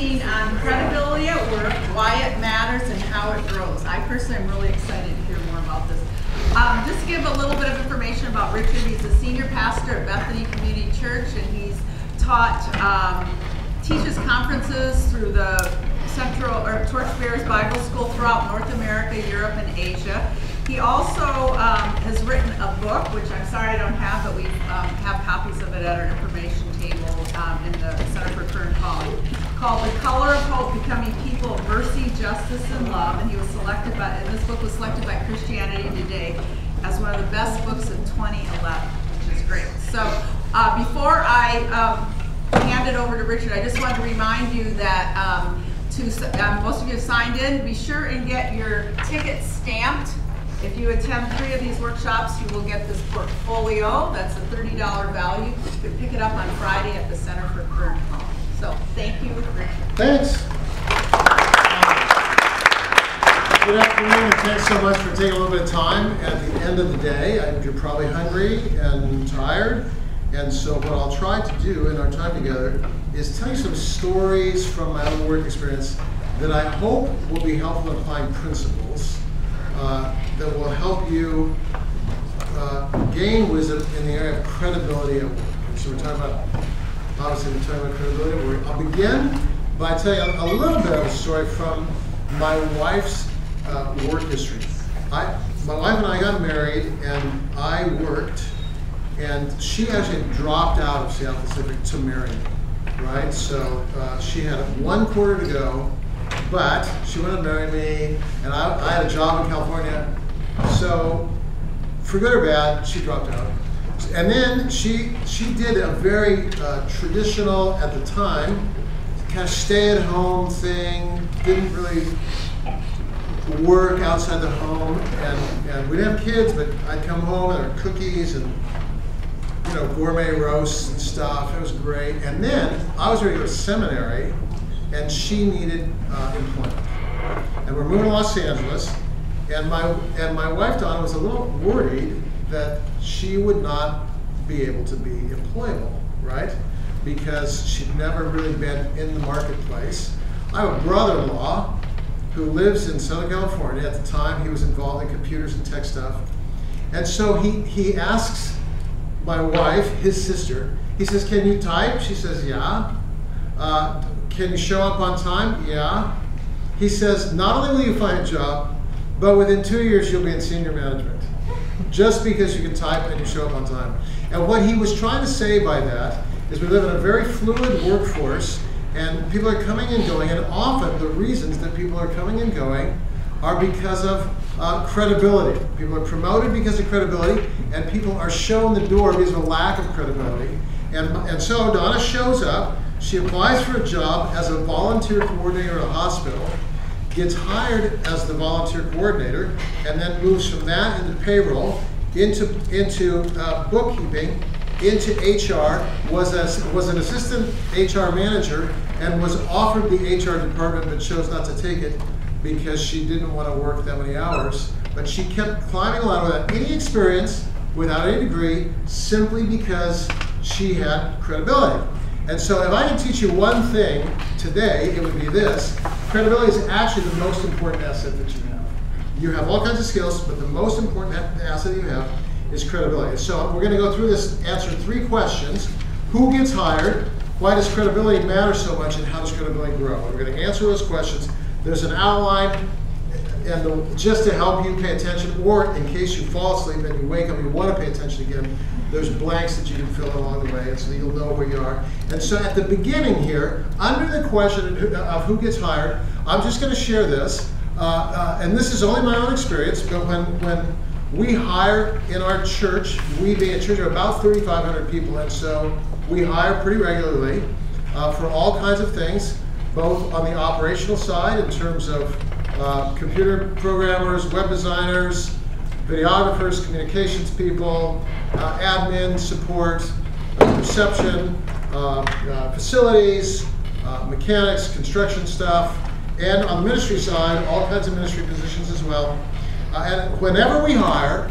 17 on credibility at work, why it matters, and how it grows. I personally am really excited to hear more about this. Um, just to give a little bit of information about Richard. He's a senior pastor at Bethany Community Church, and he's taught, um, teaches conferences through the Central or Torchbearers Bible School throughout North America, Europe, and Asia. He also um, has written a book, which I'm sorry I don't have, but we um, have copies of it at our information table um, in the Center for Career and Calling, called "The Color of Hope: Becoming People of Mercy, Justice, and Love." And he was selected by, and this book was selected by Christianity Today as one of the best books of 2011, which is great. So uh, before I um, hand it over to Richard, I just want to remind you that um, to um, most of you have signed in. Be sure and get your ticket stamped. If you attend three of these workshops, you will get this portfolio. That's a $30 value. You can pick it up on Friday at the Center for Career and Calling. So thank you, Thanks. Good afternoon, and thanks so much for taking a little bit of time at the end of the day. I- You're probably hungry and tired, and so what I'll try to do in our time together is tell you some stories from my own work experience that I hope will be helpful in applying principles uh, that will help you uh, gain wisdom in the area of credibility at work. So we're talking about, obviously, about credibility. I'll begin by telling a little bit of a story from my wife's uh, work history. I, my wife and I got married, and I worked, and she actually dropped out of Seattle Pacific to marry me, right? So uh, she had one quarter to go, but she wanted to marry me, and I, I had a job in California. So, for good or bad, she dropped out. And then she she did a very uh, traditional at the time, kind of stay at home thing. Didn't really work outside the home, and, and we didn't have kids, but I'd come home and there cookies and you know gourmet roasts and stuff. It was great. And then I was ready to go to seminary, and she needed uh, employment. And we're moving to Los Angeles, and my and my wife Donna was a little worried that she would not be able to be employable, right? Because she'd never really been in the marketplace. I have a brother-in-law who lives in Southern California. At the time, he was involved in computers and tech stuff. And so he, he asks my wife, his sister, he says, Can you type? She says, Yeah. Uh, can you show up on time? Yeah. He says, Not only will you find a job, but within two years you'll be in senior management. Just because you can type and you show up on time. And what he was trying to say by that is we live in a very fluid workforce and people are coming and going, and often the reasons that people are coming and going are because of uh, credibility. People are promoted because of credibility, and people are shown the door because of a lack of credibility. And, and so Donna shows up, she applies for a job as a volunteer coordinator at a hospital, gets hired as the volunteer coordinator, and then moves from that into payroll, into, into uh, bookkeeping, into HR, was, a, was an assistant HR manager, and was offered the HR department but chose not to take it because she didn't want to work that many hours. But she kept climbing a ladder without any experience, without any degree, simply because she had credibility. And so if I can teach you one thing today, it would be this. Credibility is actually the most important asset that you have. You have all kinds of skills, but the most important asset you have is credibility. So we're going to go through this, answer three questions. Who gets hired? Why does credibility matter so much? And how does credibility grow? We're going to answer those questions. There's an outline, uh, and the, just to help you pay attention, or in case you fall asleep and you wake up you want to pay attention again, there's blanks that you can fill along the way, and so you'll know where you are. And so at the beginning here, under the question of who gets hired, I'm just going to share this. Uh, uh, and this is only my own experience, but when, when we hire in our church, we being a church of about 3,500 people, and so we hire pretty regularly uh, for all kinds of things, both on the operational side in terms of uh, computer programmers, web designers, videographers, communications people, uh, admin, support, uh, reception, uh, uh, facilities, mechanics, construction stuff, and on the ministry side, all kinds of ministry positions as well. and whenever we hire,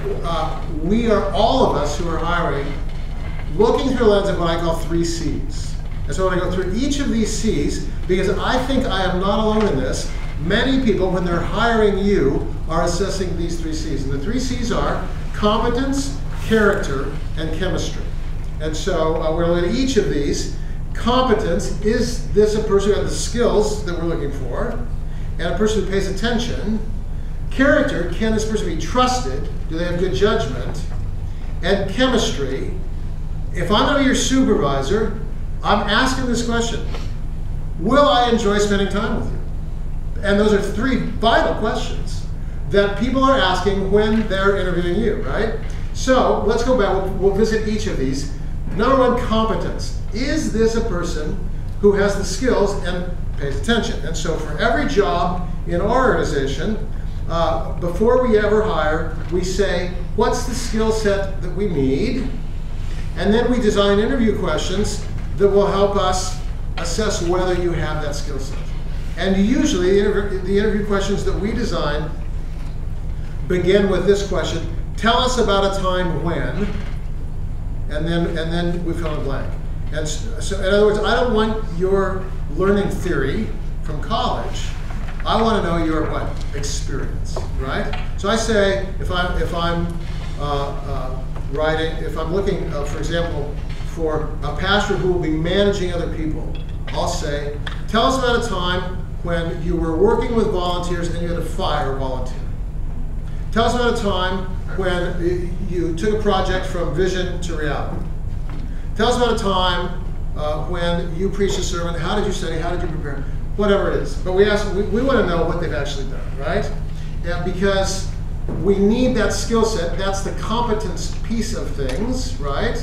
we are all of us who are hiring looking through the lens of what I call three C's. And so I want to go through each of these C's because I think I am not alone in this. Many people, when they're hiring you, are assessing these three C's. And the three C's are competence, character, and chemistry. And so uh, we're going to look at each of these. Competence is this a person who has the skills that we're looking for, and a person who pays attention. Character can this person be trusted? Do they have good judgment? And chemistry if I'm going to be your supervisor, I'm asking this question Will I enjoy spending time with you? And those are three vital questions that people are asking when they're interviewing you, right? So let's go back. We'll, we'll visit each of these. Number one, competence. Is this a person who has the skills and pays attention? And so for every job in our organization, uh, before we ever hire, we say, what's the skill set that we need? And then we design interview questions that will help us assess whether you have that skill set. And usually, the interview, the interview questions that we design begin with this question Tell us about a time when, and then, and then we fill in blank. And so, in other words, I don't want your learning theory from college. I want to know your what experience, right? So I say if I'm if I'm uh, uh, writing, if I'm looking, uh, for example, for a pastor who will be managing other people, I'll say, tell us about a time when you were working with volunteers and you had to fire a volunteer. Tell us about a time when you took a project from vision to reality. Tell us about a time uh, when you preached a sermon. How did you study? How did you prepare? Whatever it is. But we ask, we, we want to know what they've actually done, right? Yeah, because we need that skill set. That's the competence piece of things, right?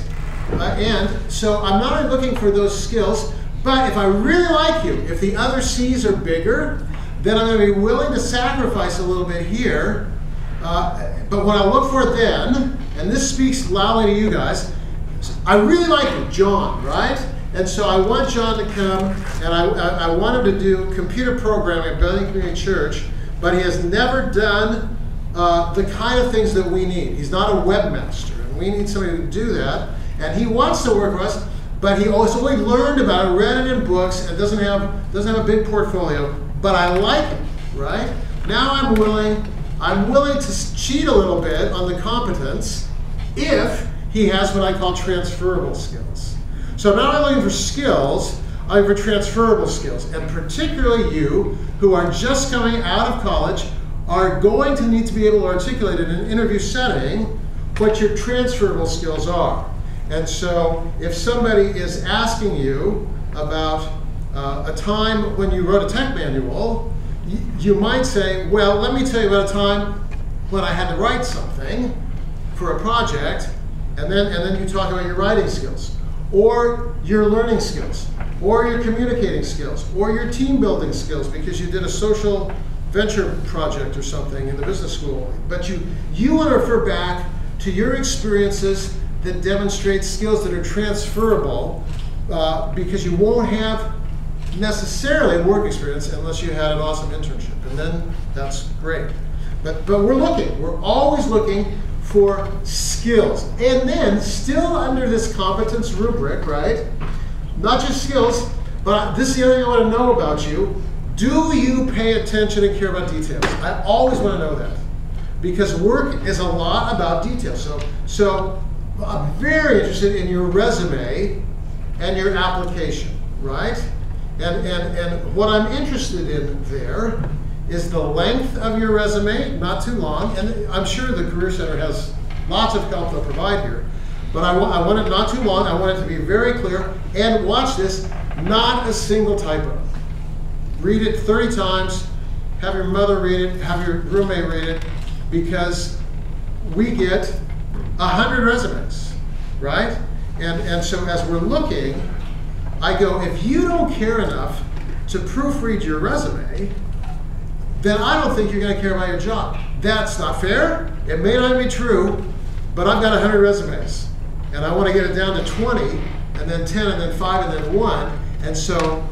Uh, and so I'm not only looking for those skills, but if I really like you, if the other C's are bigger, then I'm going to be willing to sacrifice a little bit here. Uh, but what I look for then, and this speaks loudly to you guys, I really like John, right? And so I want John to come, and I, I, I want him to do computer programming at Bethany Community Church, but he has never done uh, the kind of things that we need. He's not a webmaster, and we need somebody to do that. And he wants to work for us, but he has only learned about it, read it in books, and doesn't have doesn't have a big portfolio. But I like it, right? Now I'm willing. I'm willing to cheat a little bit on the competence if he has what I call transferable skills. So I'm not only looking for skills, I'm for transferable skills, and particularly you who are just coming out of college are going to need to be able to articulate in an interview setting what your transferable skills are. And so if somebody is asking you about uh, a time when you wrote a tech manual, you, might say, well, let me tell you about a time when I had to write something for a project, and then, and then you talk about your writing skills, or your learning skills, or your communicating skills, or your team building skills because you did a social venture project or something in the business school, but you, you want to refer back to your experiences that demonstrate skills that are transferable uh, because you won't have necessarily work experience unless you had an awesome internship. And then that's great. But, but we're looking, we're always looking for skills. And then, still under this competence rubric, right? Not just skills, but this is the other thing I want to know about you. Do you pay attention and care about details? I always want to know that because work is a lot about details. So, so I'm very interested in your resume and your application, right? And, and, and what I'm interested in there is the length of your resume, not too long. And I'm sure the Career Center has lots of help they'll provide here. But I, I want it not too long. I want it to be very clear. And watch this, not a single typo read it 30 times, have your mother read it, have your roommate read it, because we get 100 resumes, right? And, and so as we're looking, I go, if you don't care enough to proofread your resume, then I don't think you're going to care about your job. That's not fair. It may not be true, but I've got 100 resumes. And I want to get it down to 20, and then 10, and then 5, and then 1. And so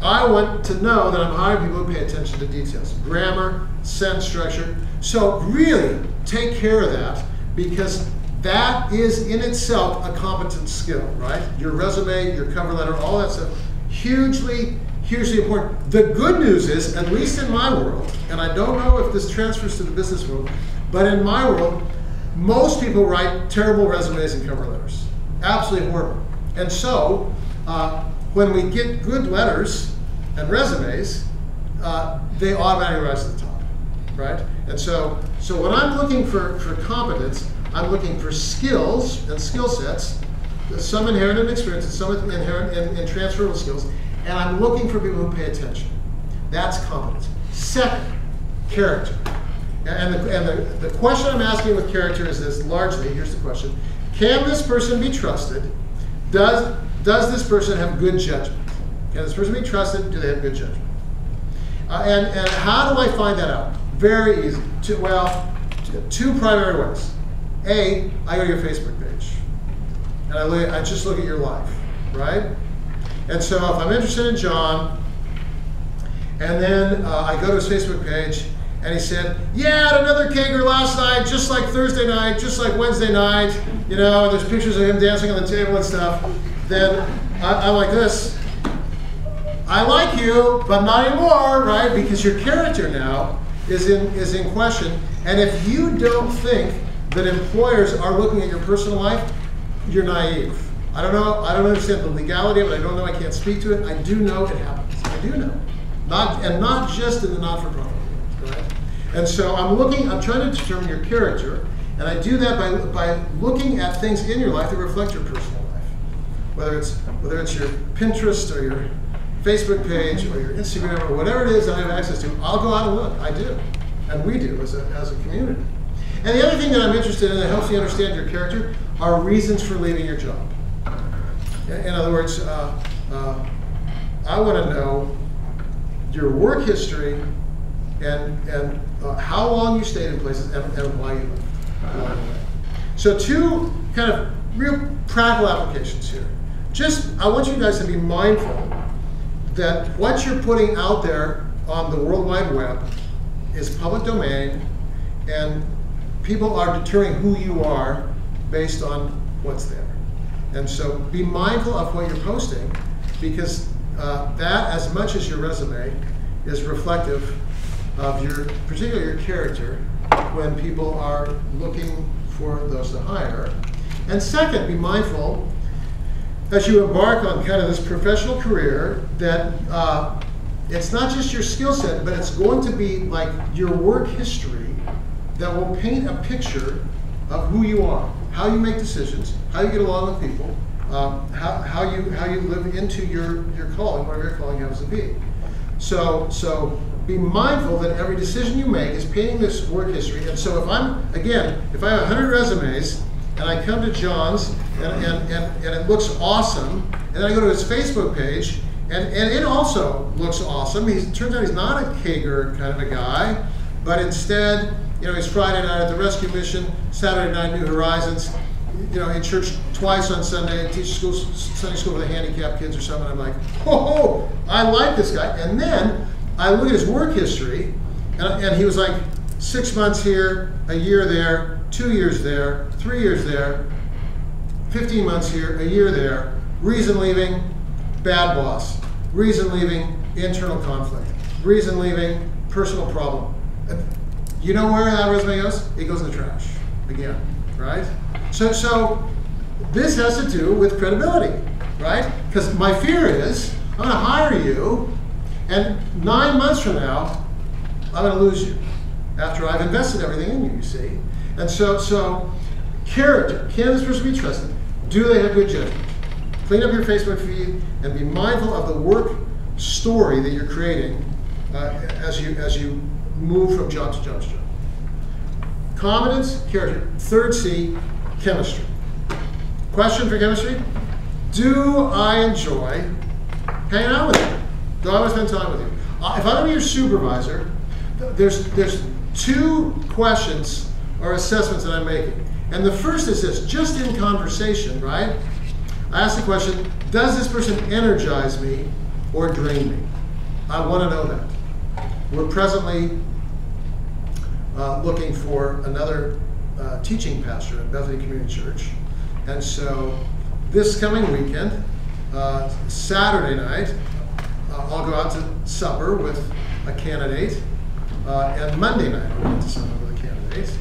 I want to know that I'm hiring people who pay attention to details, grammar, sentence structure. So really take care of that because that is in itself a competent skill, right? Your resume, your cover letter, all that stuff, hugely, hugely important. The good news is, at least in my world, and I don't know if this transfers to the business world, but in my world, most people write terrible resumes and cover letters. Absolutely horrible. And so, uh, when we get good letters and resumes, uh, they automatically rise to the top, right? And so, so when I'm looking for, for competence, I'm looking for skills and skill sets, some inherent in experience and some inherent in, in transferable skills, and I'm looking for people who pay attention. That's competence. Second, character. And, the, and the, the question I'm asking with character is this largely, here's the question. Can this person be trusted? Does, does this person have good judgment? Can this person be trusted? Do they have good judgment? Uh, and, and how do I find that out? Very easy. Two, well, two primary ways. A, I go to your Facebook page, and I, look, I just look at your life, right? And so if I'm interested in John, and then uh, I go to his Facebook page, and he said, Yeah, another kegger last night, just like Thursday night, just like Wednesday night, you know, and there's pictures of him dancing on the table and stuff. Then I, I'm like this. I like you, but not anymore, right? Because your character now is in is in question. And if you don't think that employers are looking at your personal life, you're naive. I don't know. I don't understand the legality of it. I don't know. I can't speak to it. I do know it happens. I do know. Not and not just in the not-for-profit world, right? And so I'm looking. I'm trying to determine your character, and I do that by by looking at things in your life that reflect your personal life, whether it's whether it's your Pinterest or your Facebook page or your Instagram or whatever it is that I have access to. I'll go out and look. I do, and we do as a as a community. And the other thing that I'm interested in that helps you understand your character are reasons for leaving your job. In other words, uh, uh, I want to know your work history and, and uh, how long you stayed in places and, and why you left. So two kind of real practical applications here. Just, I want you guys to be mindful that what you're putting out there on the World Wide Web is public domain and people are determining who you are based on what's there. And so be mindful of what you're posting because uh, that, as much as your resume, is reflective of your, particularly your character, when people are looking for those to hire. And second, be mindful as you embark on kind of this professional career that uh, it's not just your skill set, but it's going to be like your work history that will paint a picture of who you are, how you make decisions, how you get along with people, um, how, how you how you live into your, your calling, whatever your calling happens to be. So so be mindful that every decision you make is painting this work history. And so if I'm again, if I have 100 resumes and I come to John's and, and, and, and it looks awesome, and then I go to his Facebook page and, and it also looks awesome. He turns out he's not a kegger kind of a guy, but instead you know, he's Friday night at the rescue mission, Saturday night New Horizons, you know, in church twice on Sunday, teach school, Sunday school for the handicapped kids or something. I'm like, oh, I like this guy. And then I look at his work history, and, and he was like six months here, a year there, two years there, three years there, 15 months here, a year there. Reason leaving, bad boss. Reason leaving, internal conflict. Reason leaving, personal problem. You know where that resume goes? It goes in the trash again, right? So, so this has to do with credibility, right? Because my fear is I'm going to hire you, and nine months from now, I'm going to lose you after I've invested everything in you. You see, and so, so character. Can this person be trusted? Do they have good judgment? Clean up your Facebook feed and be mindful of the work story that you're creating uh, as you as you move from job to job to job. Competence, character. Third C, chemistry. Question for chemistry? Do I enjoy hanging out with you? Do I want to spend time with you? Uh, if I'm your supervisor, there's, there's two questions or assessments that I'm making. And the first is this, just in conversation, right? I ask the question, does this person energize me or drain me? I want to know that. We're presently uh, looking for another uh, teaching pastor at Bethany Community Church. And so this coming weekend, uh, Saturday night, uh, I'll go out to supper with a candidate. Uh, and Monday night, I'll go out to supper with a candidate.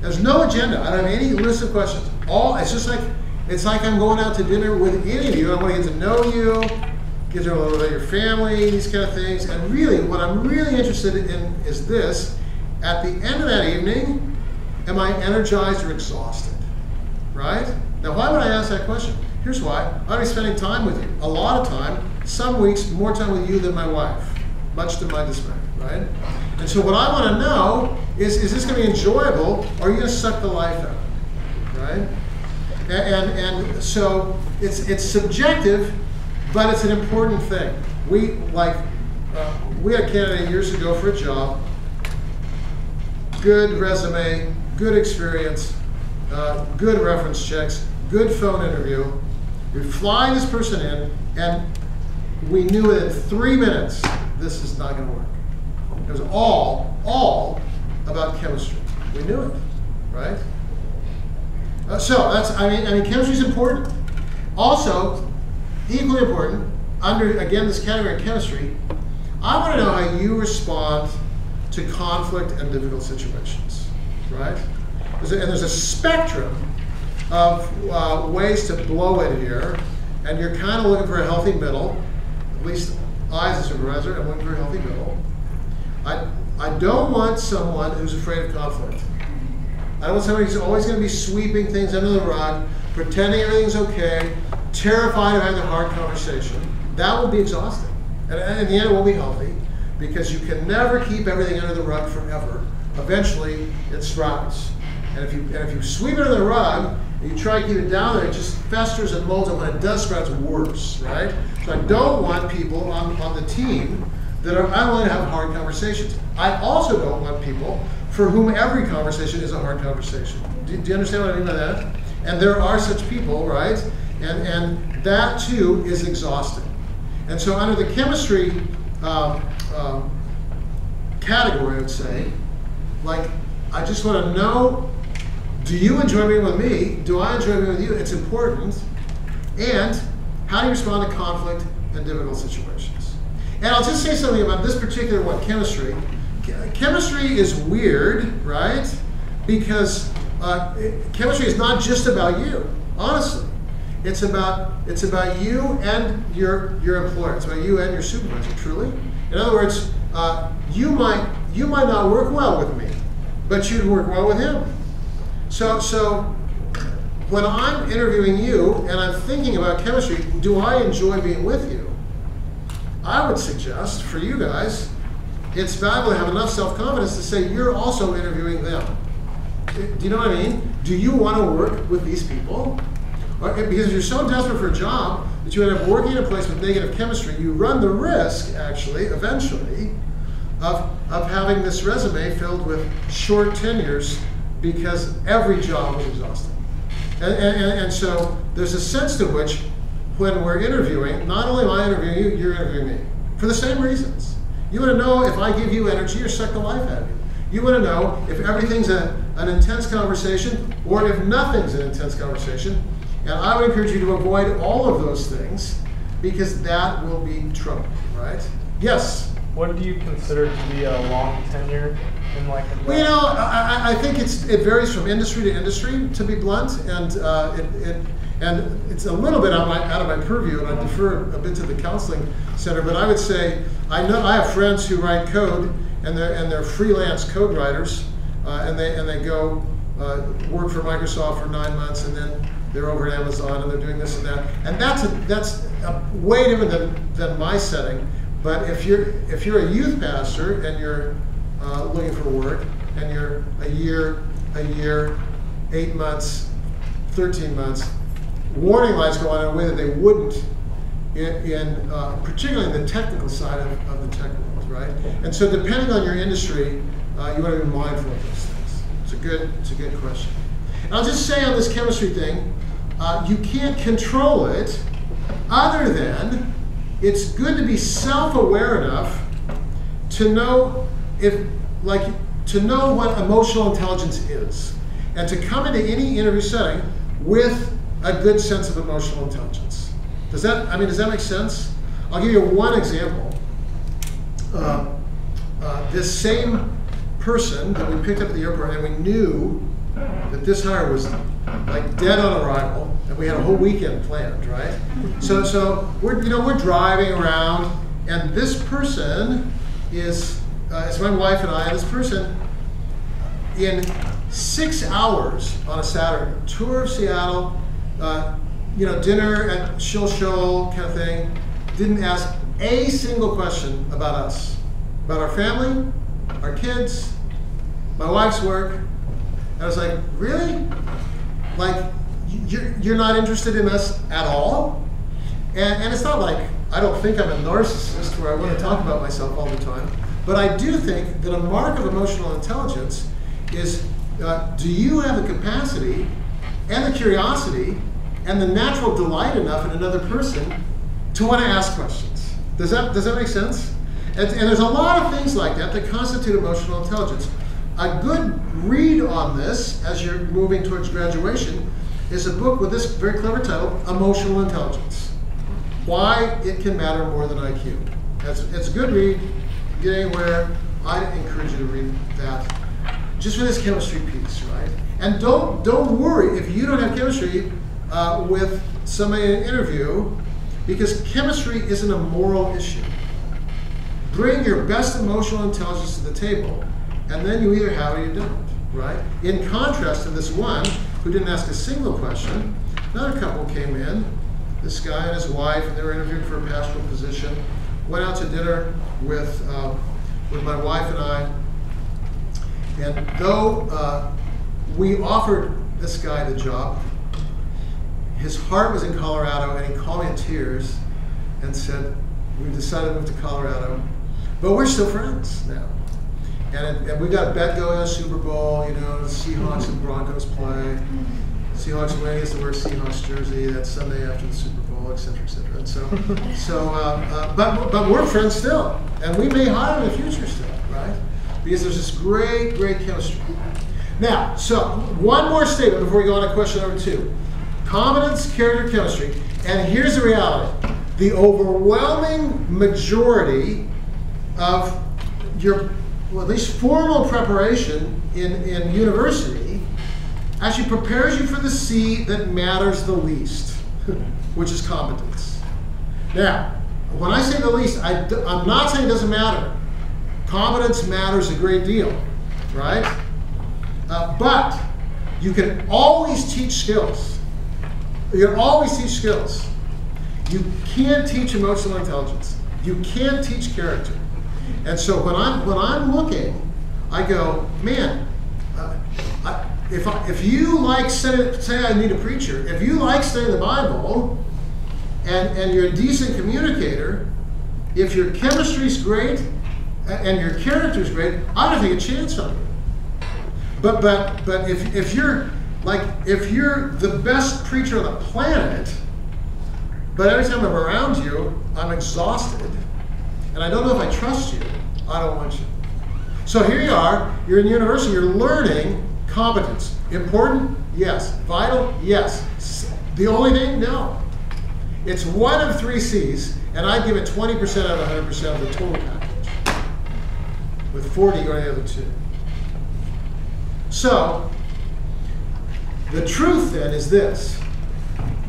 There's no agenda. I don't have any list of questions. All it's just like it's like I'm going out to dinner with any of you. I want to get to know you, get to know a little about your family, these kind of things. And really, what I'm really interested in is this: at the end of that evening, am I energized or exhausted? Right? Now, why would I ask that question? Here's why. Be spending time with you. A lot of time. Some weeks, more time with you than my wife, much to my dismay. Right? And so, what I want to know is: is this going to be enjoyable, or are you going to suck the life out? of it? Right? And, and, and so it's, it's subjective, but it's an important thing. We, like, uh, we had a candidate years ago for a job, good resume, good experience, uh, good reference checks, good phone interview. We fly this person in, and we knew within three minutes this is not going to work. It was all, all about chemistry. We knew it, right? Uh, so that's, I mean, I mean, chemistry is important. Also, equally important, under, again, this category of chemistry, I want to know how you respond to conflict and difficult situations, right? And there's a spectrum of uh, ways to blow it here, and you're kind of looking for a healthy middle. At least I, as a supervisor, am looking for a healthy middle. I, I don't want someone who's afraid of conflict. I don't want somebody who's always going to be sweeping things under the rug, pretending everything's okay, terrified of having a hard conversation. That will be exhausting. And, and in the end, it won't be healthy because you can never keep everything under the rug forever. Eventually, it sprouts. And if you, and if you sweep it under the rug, and you try to keep it down there, it just festers and molds, and when it does sprout, it's worse, right? So I don't want people on, on the team that are unwilling to have hard conversations. I also don't want people for whom every conversation is a hard conversation. Do, do, you understand what I mean by that? And there are such people, right? And, and that too is exhausting. And so, under the chemistry um, um, category, I would say, like, I just want to know do you enjoy being with me? Do I enjoy being with you? It's important. And how do you respond to conflict and difficult situations? And I'll just say something about this particular one chemistry chemistry is weird, right? Because uh, chemistry is not just about you, honestly. It's about it's about you and your your employer. It's about you and your supervisor. Truly, in other words, uh, you might you might not work well with me, but you'd work well with him. So so when I'm interviewing you and I'm thinking about chemistry, do I enjoy being with you? I would suggest for you guys it's valuable to have enough self confidence to say you're also interviewing them. Do you know what I mean? Do you want to work with these people? Because you're so desperate for a job that you end up working in a place with negative chemistry, you run the risk, actually, eventually, of, of having this resume filled with short tenures because every job was exhausting. And, and, and so there's a sense to which, when we're interviewing, not only am I interviewing you, you're interviewing me for the same reasons. You want to know if I give you energy or suck the life out of you. You want to know if everything's a, an intense conversation or if nothing's an intense conversation. And I would encourage you to avoid all of those things because that will be trouble, right? Yes? What do you consider to be a long tenure in like a Well, you know, I, I think it's it varies from industry to industry, to be blunt, and uh, it, it and it's a little bit out of, my, out of my purview, and I defer a bit to the counseling center. But I would say I know I have friends who write code, and they're and they're freelance code writers, uh, and they and they go uh, work for Microsoft for nine months, and then they're over at Amazon, and they're doing this and that. And that's a, that's a way different than, than my setting. But if you're if you're a youth pastor and you're uh, looking for work, and you're a year, a year, eight months, 13 months, warning lights go on in a way that they wouldn't in, in uh, particularly in the technical side of, of, the tech world, right? And so depending on your industry, uh, you want to be mindful of those things. It's a good, it's a good question. And I'll just say on this chemistry thing, uh, you can't control it other than it's good to be self-aware enough to know if, like, to know what emotional intelligence is. and to come into any interview setting with a good sense of emotional intelligence. Does that, I mean, does that make sense? I'll give you one example. Uh, uh, this same person that we picked up at the airport, and we knew that this hire was like dead on arrival, and we had a whole weekend planned, right? So, so we're you know we're driving around, and this person is uh, it's my wife and I, this person in six hours on a Saturday, tour of Seattle, uh, you know, dinner at Shilshole kind of thing, didn't ask a single question about us, about our family, our kids, my wife's work. And I was like, really? Like, you're, you're not interested in us at all? And, and it's not like I don't think I'm a narcissist where I want to talk about myself all the time, but I do think that a mark of emotional intelligence is uh, do you have the capacity and the curiosity and the natural delight enough in another person to want to ask questions? Does that, does that make sense? And, and there's a lot of things like that that constitute emotional intelligence. A good read on this as you're moving towards graduation is a book with this very clever title, Emotional Intelligence. Why it can matter more than IQ. It's, it's a good read. Get anywhere. I encourage you to read that just for this chemistry piece, right? And don't don't worry if you don't have chemistry uh, with somebody in an interview, because chemistry isn't a moral issue. Bring your best emotional intelligence to the table, and then you either have or you don't, right? In contrast to this one who didn't ask a single question, another couple came in, this guy and his wife, and they were interviewing for a pastoral position. Went out to dinner with uh, with my wife and I and though uh, we offered this guy the job, his heart was in Colorado, and he called me in tears and said, We've decided to move to Colorado, but we're still friends now. And, and we got going on Super Bowl, you know, Seahawks and Broncos play. Seahawks win, he has to wear Seahawks jersey. that Sunday after the Super Bowl, et cetera, et cetera. And so, so uh, uh, but, but we're friends still, and we may hire in the future still, right? because there's this great, great chemistry. Now, so one more statement before we go on to question number two. Competence, character, chemistry. And here's the reality. The overwhelming majority of your, well, at least formal preparation in, in university actually prepares you for the C that matters the least, which is competence. Now, when I say the least, I, I'm not saying it doesn't matter. Competence matters a great deal, right? Uh, but you can always teach skills. You can always teach skills. You can't teach emotional intelligence. You can't teach character. And so when I'm when I'm looking, I go, man, uh, I, if I, if you like say, say I need a preacher, if you like studying the Bible, and and you're a decent communicator, if your chemistry's great and your character's great, I don't take a chance on you. But but but if if you're like if you're the best preacher on the planet, but every time I'm around you, I'm exhausted, and I don't know if I trust you, I don't want you. So here you are, you're in university, you're learning competence. Important? Yes. Vital? Yes. The only thing? No. It's one of three C's, and I give it 20% out of 100% of the total package with 40 going to the other two. So, the truth then is this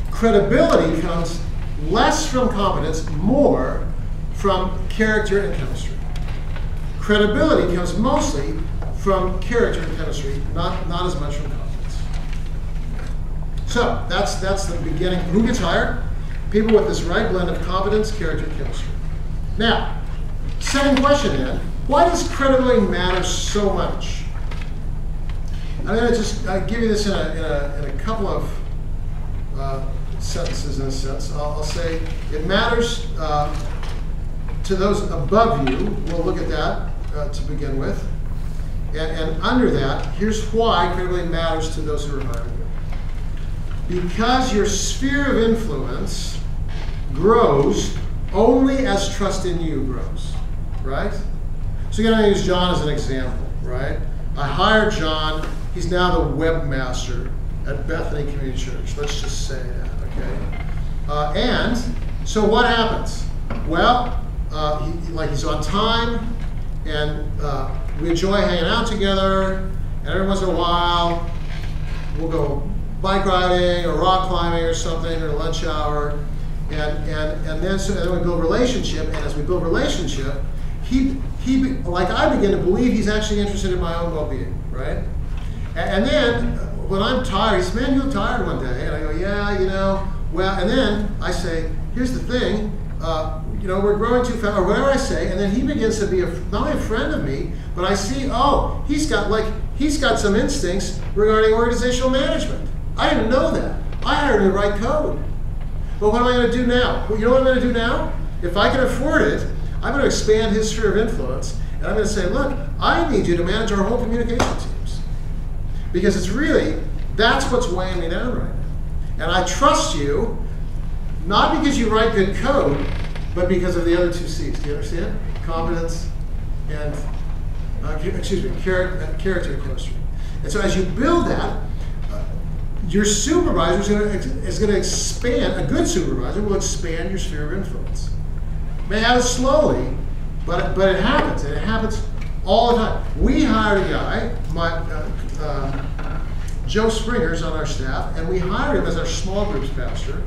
credibility comes less from competence, more from character and chemistry. Credibility comes mostly from character and chemistry, not, not as much from competence. So that's that's the beginning. Who gets hired? People with this right blend of competence, character, and chemistry. Now, second question then, why does credibility matter so much? I'm going to just uh, give you this in a, in a, in a couple of uh, sentences, in a sense. I'll, I'll say it matters uh, to those above you. We'll look at that uh, to begin with. And, and under that, here's why credibility matters to those who are hiring you. Because your sphere of influence grows only as trust in you grows, right? So going to use John as an example, right? I hired John he's now the webmaster at Bethany Community Church. Let's just say that, okay? Uh, and so what happens? Well, uh, he, like he's on time, and uh, we enjoy hanging out together. And every once in a while, we'll go bike riding or rock climbing or something or lunch hour. And, and, and then, so, and then we build relationship. And as we build relationship, he, he, like I begin to believe he's actually interested in my own well-being, right? And, and then when I'm tired, he says, man, you look tired one day. And I go, yeah, you know, well, and then I say, here's the thing, uh, you know, we're growing too fast, or whatever I say, and then he begins to be a, not only a friend of me, but I see, oh, he's got like, he's got some instincts regarding organizational management. I didn't know that. I hired him to write code. But what am I going to do now? Well, you know what I'm going to do now? If I can afford it, I'm going to expand his sphere of influence, and I'm going to say, look, I need you to manage our whole communication teams. Because it's really, that's what's weighing me down right now. And I trust you, not because you write good code, but because of the other two C's. Do you understand? Competence and, uh, excuse me, character, uh, character chemistry. And so as you build that, uh, your supervisor is going, to, is going to expand, a good supervisor will expand your sphere of influence. May happen slowly, but, but it happens, and it happens all the time. We hired a guy, my, uh, uh, Joe Springer's on our staff, and we hired him as our small groups pastor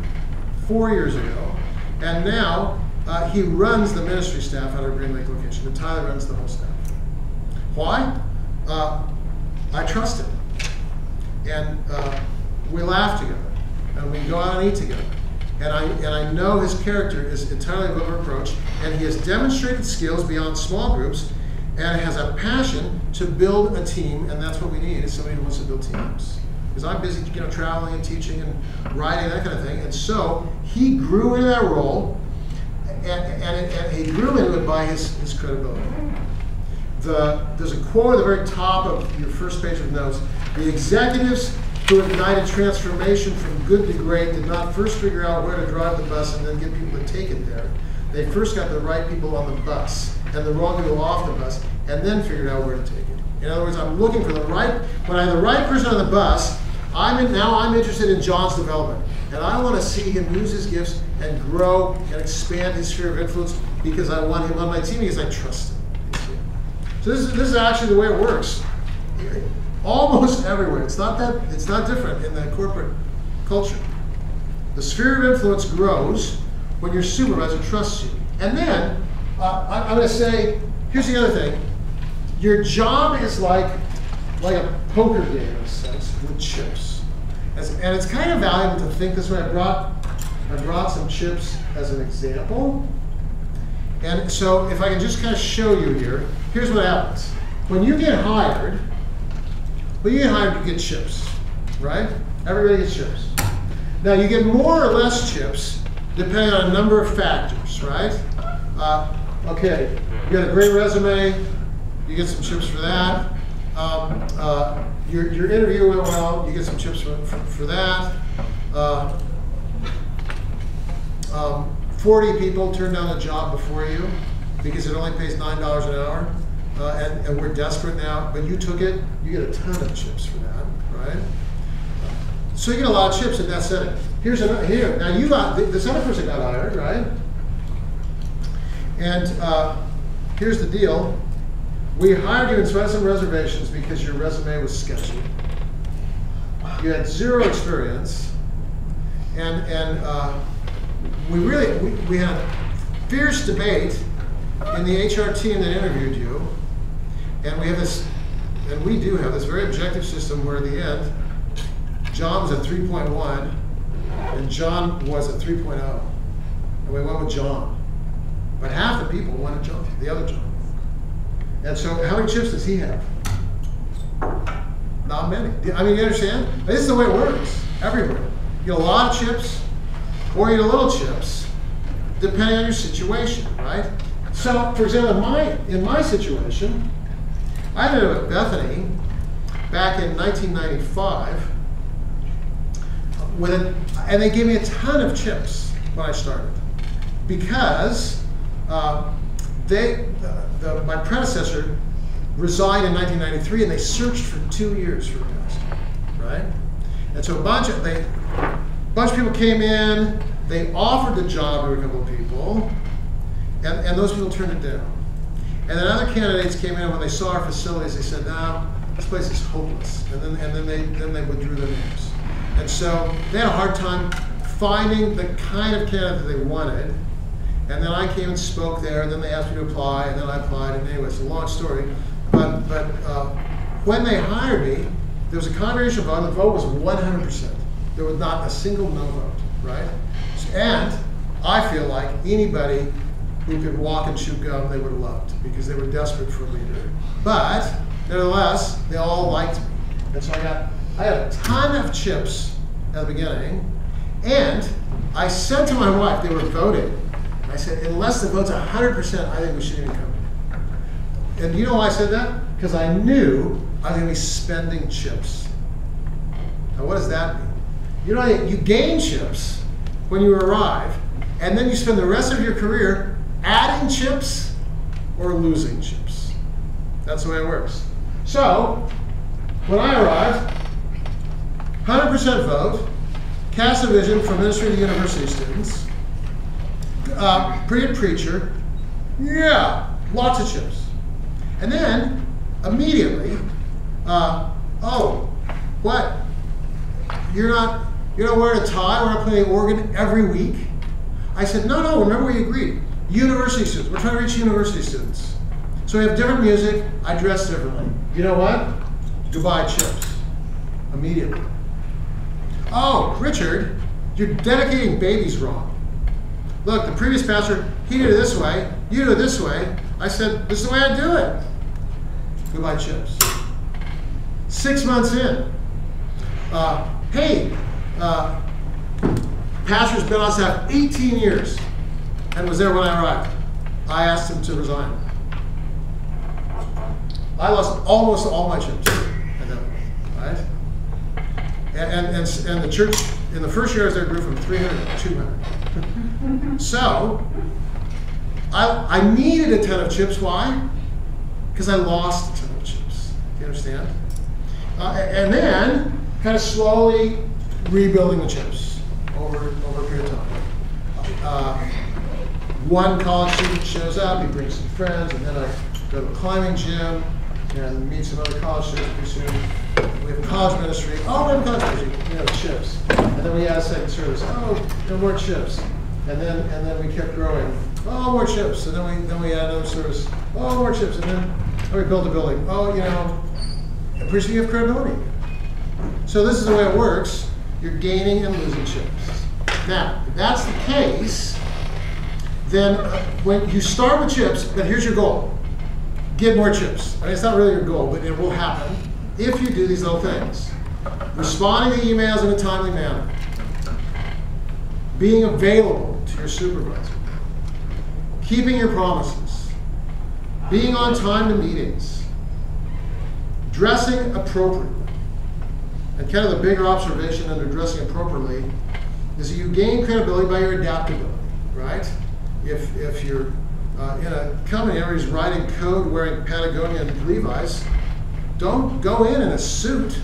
four years ago. And now uh, he runs the ministry staff at our Green Lake location, and Tyler runs the whole staff. Why? Uh, I trust him. And uh, we laugh together, and we go out and eat together. And I, and I know his character is entirely above reproach, and he has demonstrated skills beyond small groups and has a passion to build a team, and that's what we need is somebody who wants to build teams. Because I'm busy, you know, traveling and teaching and writing that kind of thing, and so he grew into that role, and, and, and he grew into it by his, his credibility. The, there's a quote at the very top of your first page of notes. The executives who ignited transformation from good to great did not first figure out where to drive the bus and then get people to take it there. They first got the right people on the bus and the wrong people off the bus, and then figured out where to take it. In other words, I'm looking for the right, when I have the right person on the bus, I'm in, now I'm interested in John's development. And I want to see him use his gifts and grow and expand his sphere of influence because I want him on my team because I trust him. So this is, this is actually the way it works. Almost everywhere. It's not that it's not different in the corporate culture. The sphere of influence grows when your supervisor trusts you. And then uh, I, am going to say, here's the other thing. Your job is like like a poker game in a sense with chips, As, and it's kind of valuable to think this way. I brought I brought some chips as an example. And so if I can just kind of show you here, here's what happens. When you get hired, when you get hired, you get chips, right? Everybody gets chips. Now you get more or less chips depending on a number of factors, right? Uh, okay, you got a great resume, you get some chips for that. Um, uh, your, your interview went well, you get some chips for, for, for that. Uh, um, 40 people turned down a job before you because it only pays $9 an hour. Uh, and, and, we're desperate now, but you took it, you get a ton of chips for that, right? So you get a lot of chips in that setting. Here's another, here, now you got, this other person got hired, right? And uh, here's the deal. We hired you in spite of some reservations because your resume was sketchy. You had zero experience. And, and uh, we really, we, we had fierce debate in the HR team that interviewed you. And we have this, and we do have this very objective system where at the end, John was at 3.1 and John was at 3.0. And we went with John. But half the people wanted John, the other John. And so how many chips does he have? Not many. I mean, you understand? This is the way it works everywhere. You get a lot of chips or you get a little chips, depending on your situation, right? So, for example, in my, in my situation, I ended up at Bethany back in 1995 with a, and they gave me a ton of chips when I started because uh, they, uh, the, my predecessor resigned in 1993, and they searched for two years for a pastor, right? And so a bunch of they, a bunch of people came in. They offered the job to a couple of people, and, and those people turned it down. And then other candidates came in when they saw our facilities. They said, "No, this place is hopeless." And then and then they then they withdrew their names. And so they had a hard time finding the kind of candidate that they wanted. And then I came and spoke there, and then they asked me to apply, and then I applied. And anyway, it's a long story. But but uh, when they hired me, there was a congregational vote. and The vote was 100%. There was not a single no vote, right? And I feel like anybody who could walk and chew gum, they would have loved because they were desperate for a leader. But nevertheless, they all liked me, and so I got I had a ton of chips at the beginning, and I said to my wife, they were voting. I said, unless the vote's 100%, I think we shouldn't even come. And you know why I said that? Because I knew I was going to be spending chips. Now, what does that mean? You know, you gain chips when you arrive, and then you spend the rest of your career adding chips or losing chips. That's the way it works. So, when I arrived, 100% vote, cast a vision for ministry to university students, uh, pre preacher, yeah, lots of chips. And then, immediately, uh, oh, what? You're not, you're not wearing a tie, we're not playing organ every week? I said, no, no, remember we agreed. University students, we're trying to reach university students. So we have different music, I dress differently. You know what? Goodbye chips. Immediately. Oh, Richard, you're dedicating babies wrong. Look, the previous pastor, he did it this way, you do it this way. I said, this is the way I do it. Goodbye chips. Six months in. Uh, hey, uh, pastor's been on staff 18 years and was there when I arrived. I asked him to resign. I lost almost all my chips at that point, right? And, and, and, and the church, in the first year I there, grew from 300 to 200. so, I, I needed a ton of chips. Why? Because I lost a ton of chips. Do you understand? Uh, and then, kind of slowly rebuilding the chips over, over a period of time. Uh, one college student shows up, he brings some friends, and then I go to a climbing gym and meet some other college students pretty soon. We have a college ministry. Oh, we have a college ministry. You know, chips. And then we add second service. Oh, no more chips. And then and then we kept growing. Oh, more chips. And then we then we add another service. Oh, more chips. And then we build a building. Oh, you know, have credibility. So this is the way it works. You're gaining and losing chips. Now, if that's the case, then uh, when you start with chips, but here's your goal get more chips. I mean, it's not really your goal, but it will happen if you do these little things. Responding to emails in a timely manner. Being available your supervisor. Keeping your promises. Being on time to meetings. Dressing appropriately. And kind of the bigger observation under dressing appropriately is that you gain credibility by your adaptability, right? If, if you're uh, in a company, everybody's writing code wearing Patagonia and Levi's. Don't go in in a suit.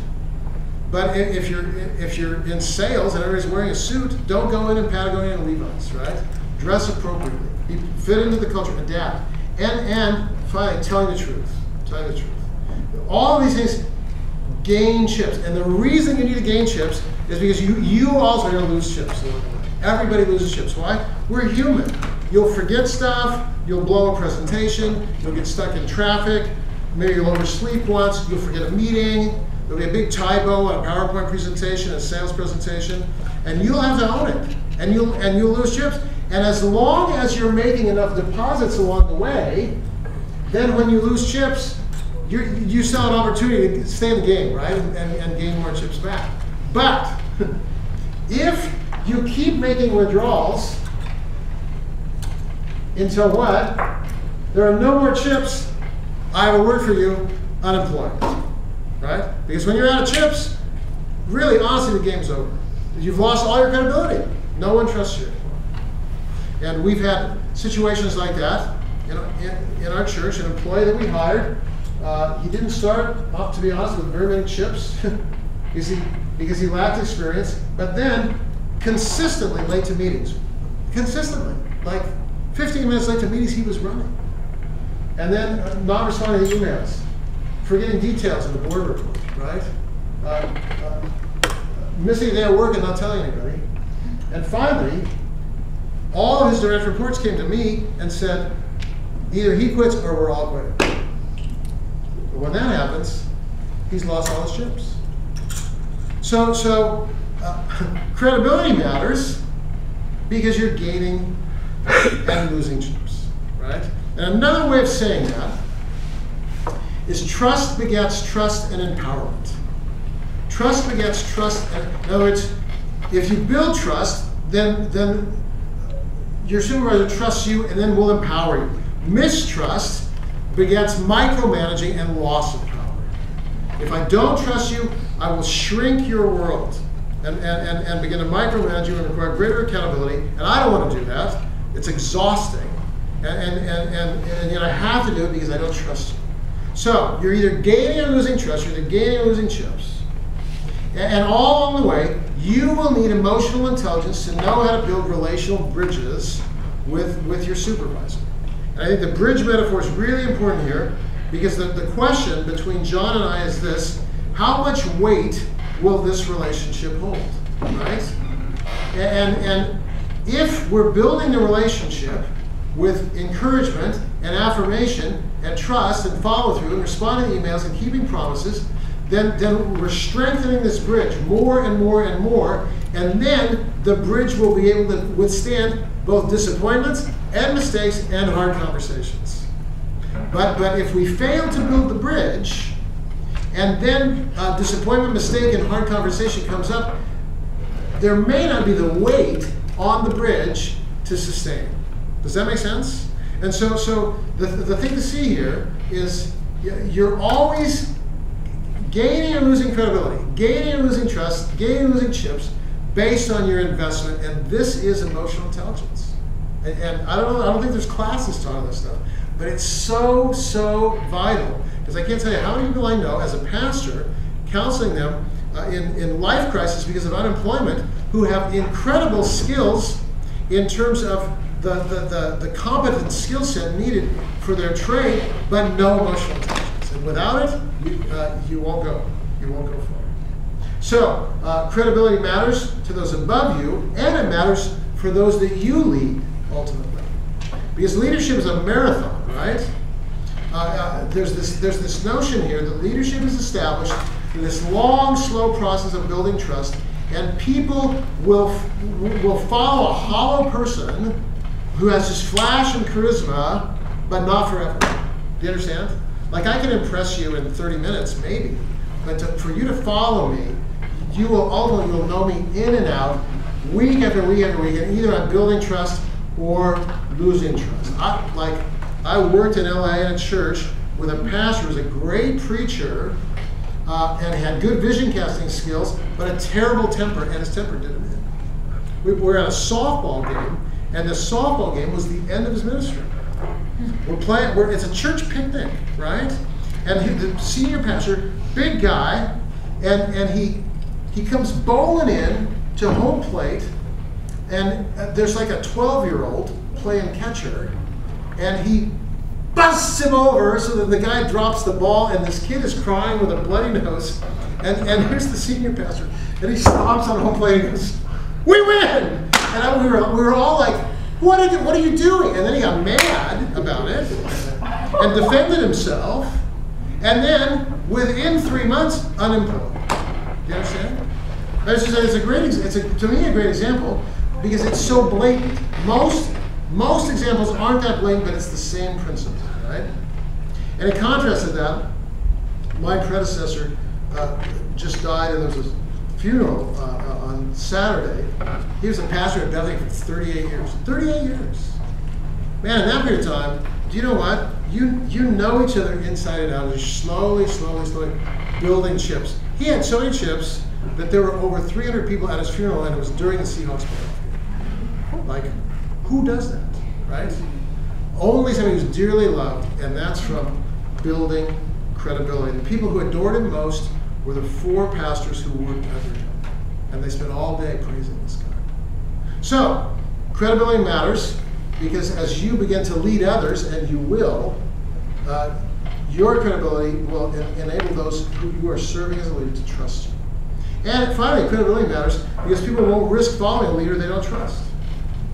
But if you're if you're in sales and everybody's wearing a suit, don't go in in Patagonia and Levi's, right? Dress appropriately. Be, fit into the culture, adapt, and and finally, telling the truth. Telling the truth. All these things gain chips, and the reason you need to gain chips is because you you also are going to lose chips. Everybody loses chips. Why? We're human. You'll forget stuff. You'll blow a presentation. You'll get stuck in traffic. Maybe you'll oversleep once. You'll forget a meeting. There'll be a big typo on a PowerPoint presentation, a sales presentation, and you'll have to own it. And you'll and you'll lose chips. And as long as you're making enough deposits along the way, then when you lose chips, you you have an opportunity to stay in the game, right? And, and, and gain more chips back. But if you keep making withdrawals until what? There are no more chips. I have a word for you unemployment. Right? Because when you're out of chips, really, honestly, the game's over. You've lost all your credibility. No one trusts you anymore. And we've had situations like that in, in, in our church. An employee that we hired Uh, he didn't start off, to be honest, with very many chips because, he, because he lacked experience, but then consistently late to meetings. Consistently. Like 15 minutes late to meetings, he was running. And then uh, not responding to emails, forgetting details in the board report, right? Uh, uh, missing of work and not telling anybody. And finally, all of his direct reports came to me and said, either he quits or we're all quitting. But when that happens, he's lost all his chips. So, so uh, credibility matters because you're gaining and losing chips, right? And another way of saying that is trust begets trust and empowerment. Trust begets trust. And, in other words, if you build trust, then then your supervisor trusts you and then will empower you. Mistrust begets micromanaging and loss of power. If I don't trust you, I will shrink your world and, and, and, begin to micromanage you and require greater accountability. And I don't want to do that. It's exhausting. And, and, and, and, and yet I have to do it because I don't trust you. So you're either gaining or losing trust, you're either gaining or losing chips. And, all along the way, you will need emotional intelligence to know how to build relational bridges with, with your supervisor. And I think the bridge metaphor is really important here because the, the question between John and I is this how much weight will this relationship hold? Right? And, and if we're building the relationship with encouragement and affirmation and trust and follow through and responding to emails and keeping promises, then, then we're strengthening this bridge more and more and more. And then the bridge will be able to withstand both disappointments and mistakes and hard conversations. But, but if we fail to build the bridge, and then disappointment, mistake, and hard conversation comes up, there may not be the weight on the bridge to sustain. Does that make sense? And so, so the, the thing to see here is you're always gaining or losing credibility, gaining or losing trust, gaining or losing chips based on your investment, and this is emotional intelligence. And, and I don't know, I don't think there's classes taught on this stuff, but it's so, so vital. Because I can't tell you how many people I know as a pastor counseling them uh, in, in life crisis because of unemployment who have incredible skills in terms of the, the, the, the competent skill set needed for their trade, but no emotional intelligence. And without it, you, uh, you won't go. You won't go far. So, uh, credibility matters to those above you, and it matters for those that you lead ultimately. Because leadership is a marathon, right? Uh, uh, there's, this, there's this notion here that leadership is established in this long, slow process of building trust, and people will, will follow a hollow person who has this flash and charisma, but not forever. Do you understand? Like I can impress you in 30 minutes, maybe, but to, for you to follow me, you will ultimately will know me in and out, week after week after week, and either I'm building trust or losing trust. I, like I worked in LA in a church with a pastor who was a great preacher uh, and had good vision casting skills, but a terrible temper, and his temper did him in. We were at a softball game and the softball game was the end of his ministry. We're playing, we're, it's a church picnic, right? And he, the senior pastor, big guy, and, and he, he comes bowling in to home plate, and uh, there's like a 12 year old playing catcher, and he busts him over so that the guy drops the ball, and this kid is crying with a bloody nose. And, and here's the senior pastor, and he stomps on home plate and goes, We win! And I, we, were, we were all like, what, did, what are you doing? And then he got mad about it and defended himself. And then within three months, unemployed. You understand? It's, just, it's a great, it's a, to me a great example because it's so blatant. Most, most examples aren't that blatant, but it's the same principle, right? And in contrast to that, my predecessor uh, just died, and there was a funeral uh, on Saturday. He was a pastor at Bethany for 38 years. 38 years. Man, in that period of time, do you know what? You you know each other inside and out. You're slowly, slowly, slowly building chips. He had so many chips that there were over 300 people at his funeral, and it was during the Seahawks playoff Like, who does that, right? Only somebody who's dearly loved, and that's from building credibility. The people who adored him most were the four pastors who worked under. And they spent all day praising this guy. So, credibility matters because as you begin to lead others, and you will, uh, your credibility will en- enable those who you are serving as a leader to trust you. And finally, credibility matters because people won't risk following a leader they don't trust.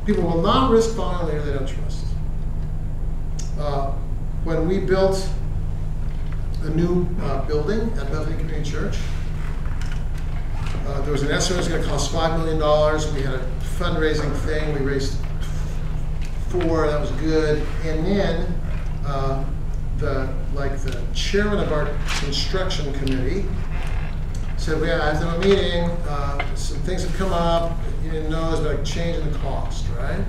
People will not risk following a leader they don't trust. Uh, when we built a new uh, building at Bethany Community Church, uh, there was an estimate it was going to cost $5 million. We had a fundraising thing. We raised four. That was good. And then uh, the like the chairman of our construction committee said, "We have to have a meeting. Uh, some things have come up. You didn't know there's been a change in the cost, right?"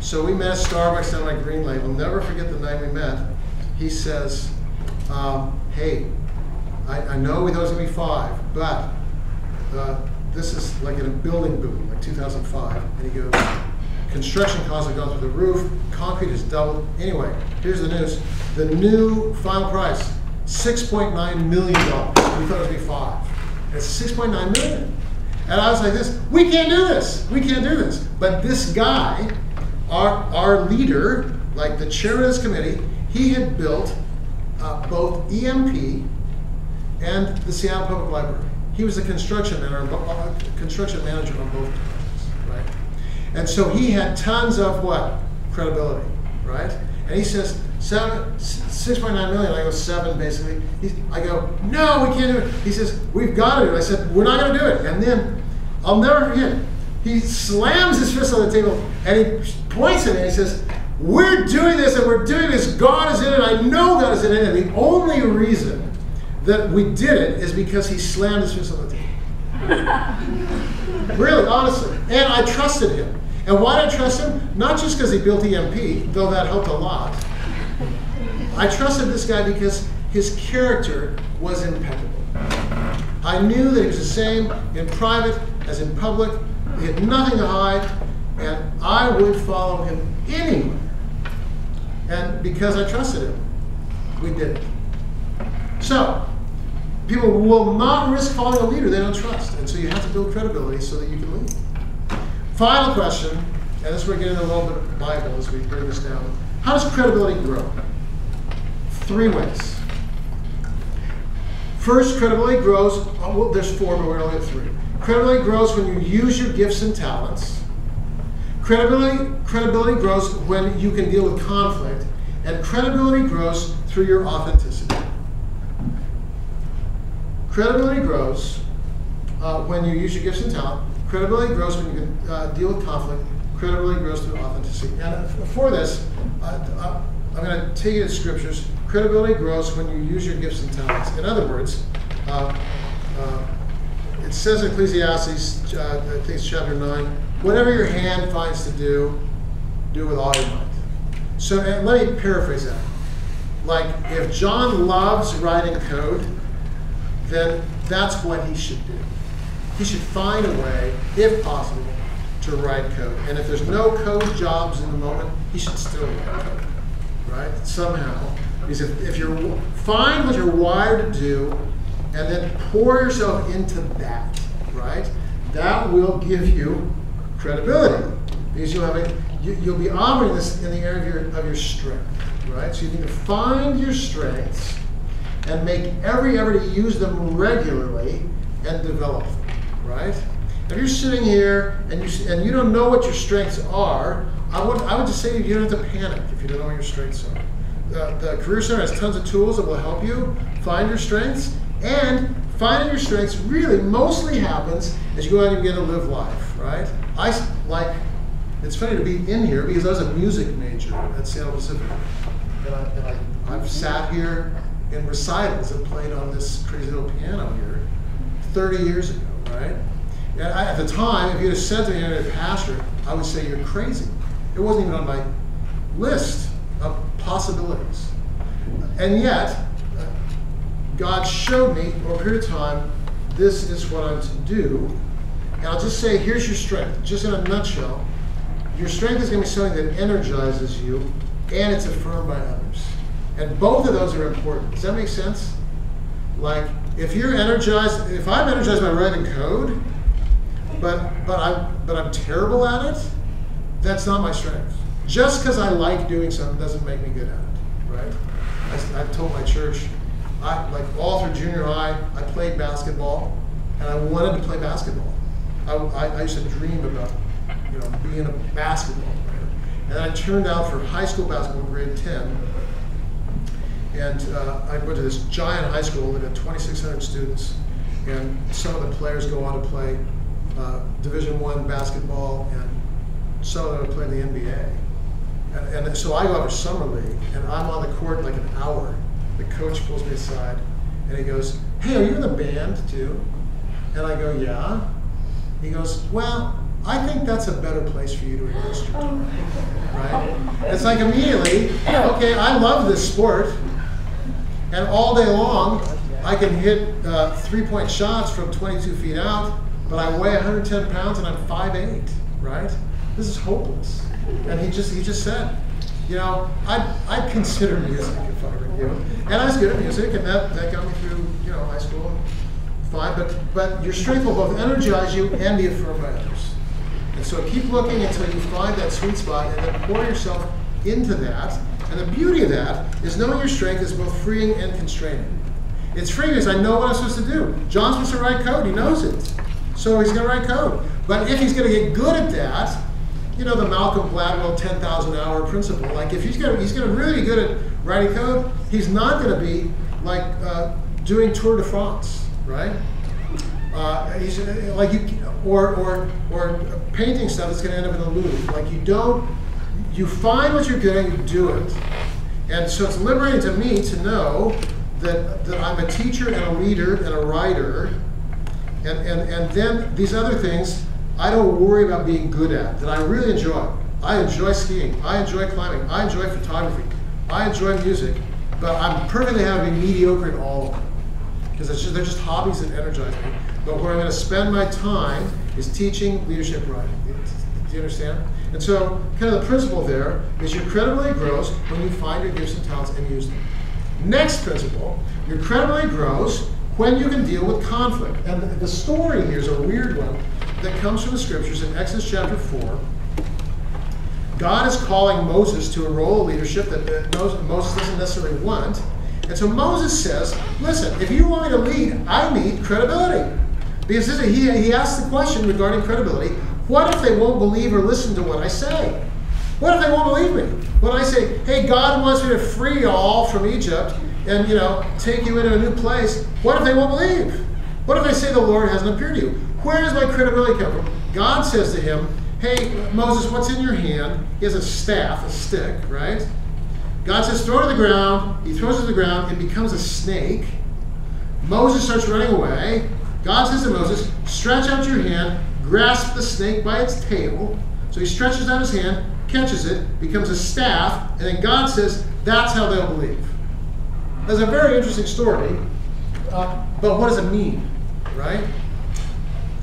So we met at Starbucks down at Green Lake. I'll never forget the night we met. He says, um, "Hey, I, I know we thought it was gonna be five, but uh, this is like in a building boom, like 2005." And he goes, "Construction costs have gone through the roof. Concrete has doubled. Anyway, here's the news: the new final price, 6.9 million dollars. We thought it was gonna be five. It's 6.9 million." And I was like, "This, we can't do this. We can't do this." But this guy our, our leader, like the chair of this committee, he had built uh, both EMP and the Seattle Public Library. He was a construction manager, uh, construction manager on both projects, right? And so he had tons of what credibility, right? And he says seven, six point nine million. I go seven basically. He's, I go no, we can't do it. He says we've got to do it. I said we're not going to do it. And then I'll never forget. He slams his fist on the table and he points at me and he says, We're doing this and we're doing this. God is in it. I know God is in it. And the only reason that we did it is because he slammed his fist on the table. really, honestly. And I trusted him. And why did I trust him? Not just because he built EMP, though that helped a lot. I trusted this guy because his character was impeccable. I knew that he was the same in private as in public. He had nothing to hide, and I would follow him anywhere. And because I trusted him, we did it. So, people will not risk following a leader they don't trust, and so you have to build credibility so that you can lead. Final question, and this we're getting a little bit of Bible as we bring this down. How does credibility grow? Three ways. First, credibility grows, oh, well, there's four, but we're only at three. Credibility grows when you use your gifts and talents. Credibility, credibility grows when you can deal with conflict. And credibility grows through your authenticity. Credibility grows uh, when you use your gifts and talent. Credibility grows when you can uh, deal with conflict. Credibility grows through authenticity. And uh, for this, uh, I'm going to take you to scriptures. Credibility grows when you use your gifts and talents. In other words, uh, uh, it says in Ecclesiastes, uh, I think it's chapter 9, whatever your hand finds to do, do with all your might. So let me paraphrase that. Like, if John loves writing code, then that's what he should do. He should find a way, if possible, to write code. And if there's no code jobs in the moment, he should still write code, right? Somehow. Because if, if you find what you're wired to do and then pour yourself into that, right? That will give you credibility. Because you'll have a, you, you'll be operating this in the area of your, of your strength, right? So you need to find your strengths and make every effort to use them regularly and develop them, right? If you're sitting here and you and you don't know what your strengths are, I would I would just say you don't have to panic if you don't know what your strengths are. The, the Career Center has tons of tools that will help you find your strengths, and finding your strengths really mostly happens as you go out and begin to live life, right? I like. It's funny to be in here because I was a music major at Seattle Pacific, and, I, and I, I've sat here in recitals and played on this crazy little piano here 30 years ago, right? And I, at the time, if you'd have said to me, you're a pastor, I would say you're crazy. It wasn't even on my list of possibilities. And yet, uh, God showed me over a period of time, this is what I'm to do. And I'll just say, here's your strength. Just in a nutshell, your strength is going to be something that energizes you and it's affirmed by others. And both of those are important. Does that make sense? Like, if you're energized, if I'm energized by writing code, but but I'm but I'm terrible at it, that's not my strength. Just because I like doing something doesn't make me good at it, right? I, I've told my church, I like all through junior high, I played basketball, and I wanted to play basketball. I, I, I used to dream about, you know, being a basketball player. And I turned out for high school basketball, grade 10, and uh, I went to this giant high school that had 2,600 students, and some of the players go on to play uh, Division One basketball, and some of them play in the NBA. And, and so I go out summer league, and I'm on the court like an hour. The coach pulls me aside, and he goes, "Hey, are you in the band too?" And I go, "Yeah." He goes, "Well, I think that's a better place for you to invest your time." Right? It's like immediately, okay, I love this sport, and all day long I can hit uh, three-point shots from 22 feet out, but I weigh 110 pounds and I'm 5'8", right? This is hopeless. And he just he just said, you know, I I consider music if I were you, and I was good at music, and that, that got me through you know high school, But but your strength will both energize you and be affirmed by others. And so keep looking until you find that sweet spot, and then pour yourself into that. And the beauty of that is knowing your strength is both freeing and constraining. It's freeing because I know what I'm supposed to do. John's supposed to write code; he knows it, so he's going to write code. But if he's going to get good at that you know, the Malcolm Gladwell 10,000 hour principle. Like if he's gonna, he's gonna really be good at writing code, he's not gonna be like uh, doing Tour de France, right? Uh, like you, or, or, or painting stuff that's gonna end up in the Louvre. Like you don't, you find what you're good at, you do it. And so it's liberating to me to know that, that I'm a teacher and a leader and a writer. And, and, and then these other things, I don't worry about being good at, that I really enjoy. I enjoy skiing, I enjoy climbing, I enjoy photography, I enjoy music, but I'm perfectly happy being mediocre in all of them. Because they're just hobbies that energize me. But where I'm going to spend my time is teaching leadership writing. Do you understand? And so, kind of the principle there is your credibility grows when you find your gifts and talents and use them. Next principle, your credibility grows when you can deal with conflict. And the story here is a weird one that comes from the scriptures in Exodus chapter 4. God is calling Moses to a role of leadership that Moses doesn't necessarily want. And so Moses says, Listen, if you want me to lead, I need credibility. Because he, he asked the question regarding credibility what if they won't believe or listen to what I say? What if they won't believe me? When I say, hey, God wants me to free you all from Egypt and, you know, take you into a new place, what if they won't believe? What if they say the Lord hasn't appeared to you? Where does my credibility come from? God says to him, Hey, Moses, what's in your hand? He has a staff, a stick, right? God says, Throw it to the ground. He throws it to the ground. It becomes a snake. Moses starts running away. God says to Moses, Stretch out your hand, grasp the snake by its tail. So he stretches out his hand, catches it, becomes a staff, and then God says, That's how they'll believe. That's a very interesting story. Uh, but what does it mean, right?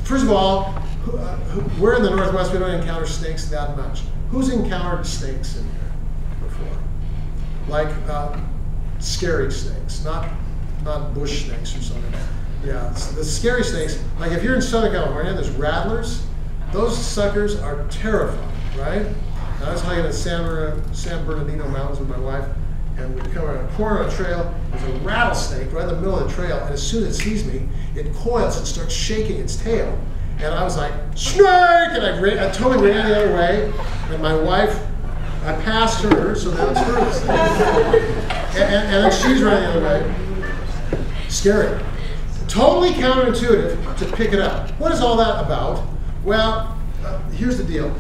First of all, uh, we're in the Northwest, we don't encounter snakes that much. Who's encountered snakes in here? Like uh, scary snakes, not, not bush snakes or something. Yeah, the scary snakes, like if you're in Southern California, there's rattlers. Those suckers are terrifying, right? I was hiking in San, San Bernardino Mountains with my wife, and we come around a corner of a trail. There's a rattlesnake right in the middle of the trail, and as soon as it sees me, it coils and starts shaking its tail. And I was like, snake! And I, ran, I totally ran the other way. And my wife, I passed her, so that was her and, and, and she's running the other way. Scary. Totally counterintuitive to pick it up. What is all that about? Well, uh, here's the deal.